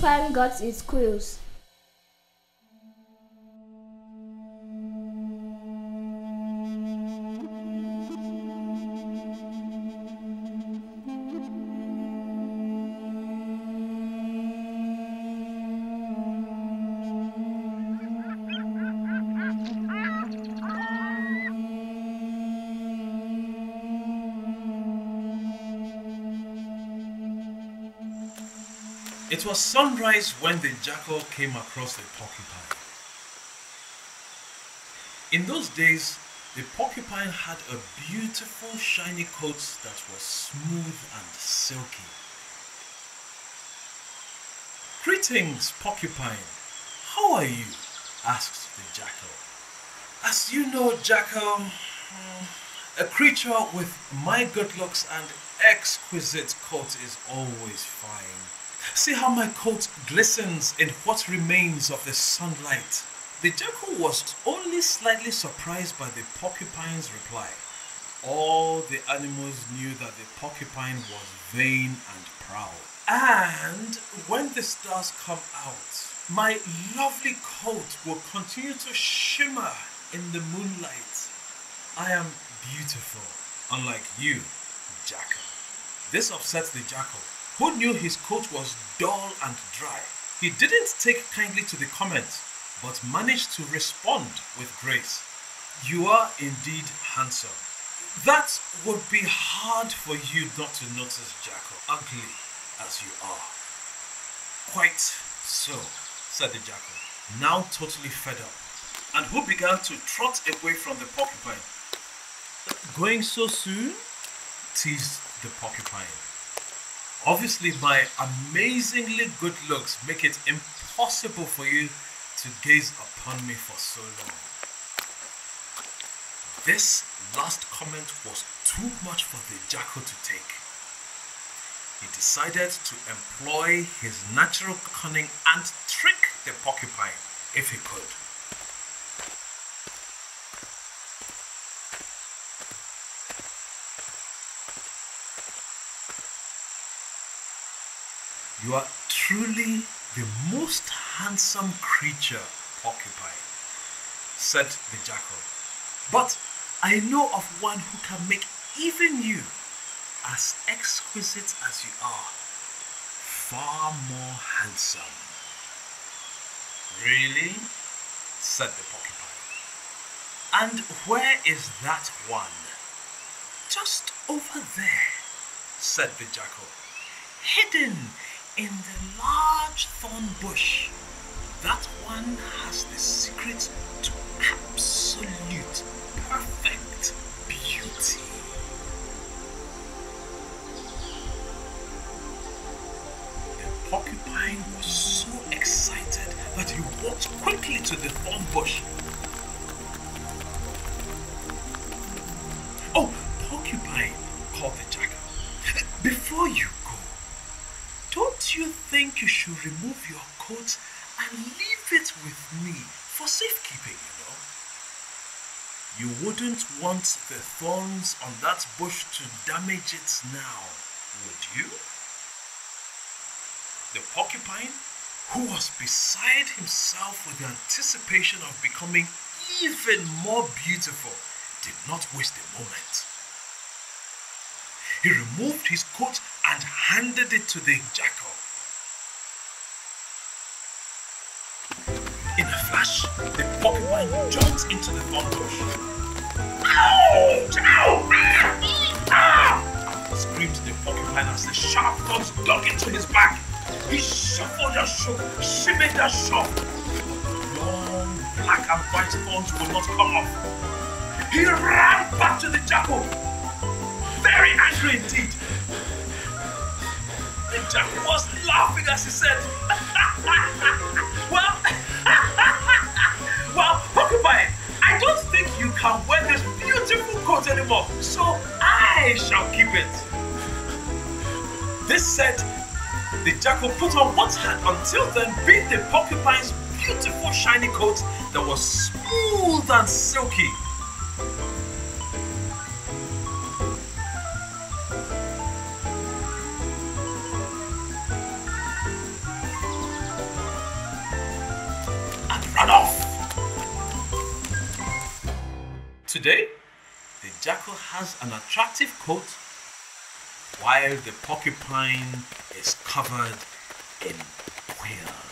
porcupine got its quills? It was sunrise when the jackal came across the porcupine. In those days, the porcupine had a beautiful shiny coat that was smooth and silky. Greetings, porcupine. How are you? asked the jackal. As you know, jackal, a creature with my good looks and exquisite coat is always fine. See how my coat glistens in what remains of the sunlight. The jackal was only slightly surprised by the porcupine's reply. All the animals knew that the porcupine was vain and proud. And when the stars come out, my lovely coat will continue to shimmer in the moonlight. I am beautiful, unlike you, jackal. This upsets the jackal, who knew his coat was dull and dry. He didn't take kindly to the comment, but managed to respond with grace. You are indeed handsome. That would be hard for you not to notice, Jackal, ugly as you are. Quite so, said the jackal, now totally fed up, and who began to trot away from the porcupine. Going so soon? teased the porcupine. Obviously, my amazingly good looks make it impossible for you to gaze upon me for so long. This last comment was too much for the jackal to take. He decided to employ his natural cunning and trick the porcupine if he could. You are truly the most handsome creature, Porcupine, said the jackal. But I know of one who can make even you, as exquisite as you are, far more handsome. Really? said the porcupine. And where is that one? Just over there, said the jackal. Hidden in the large thorn bush. That one has the secret to absolute perfect beauty. The porcupine was so excited that he walked quickly to the thorn bush. Oh, porcupine, called the jackal. Before you go, don't you think you should remove your coat and leave it with me for safekeeping, you know? You wouldn't want the thorns on that bush to damage it now, would you? The porcupine, who was beside himself with the anticipation of becoming even more beautiful, did not waste a moment. He removed his coat and handed it to the jackal. In a flash, the porcupine jumped into the thorn bush. Ouch! Ow! Screamed the porcupine as the sharp thorns dug into his back. He shuffled and shook, shimmied and shook. Long black and white thorns would not come off. He ran back to the jackal, very angry indeed. The jackal was laughing as he said, said, The jackal put on what had until then been the porcupine's beautiful shiny coat that was smooth and silky. And ran off. Today, the jackal has an attractive coat while the porcupine is covered in quills.